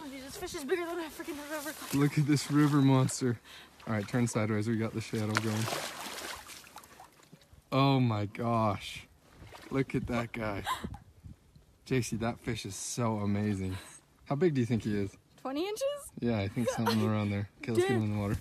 Oh, this fish is bigger than I freaking remember. Look at this river monster. All right, turn sideways. We got the shadow going. Oh my gosh. Look at that guy. JC, that fish is so amazing. How big do you think he is? 20 inches? Yeah, I think something around there. Okay, let's get him in the water.